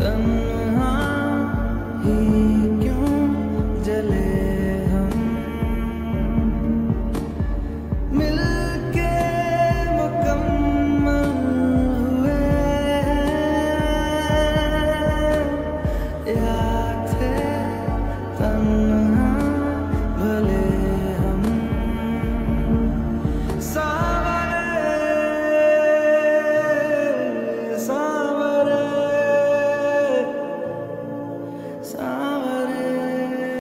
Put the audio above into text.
Um So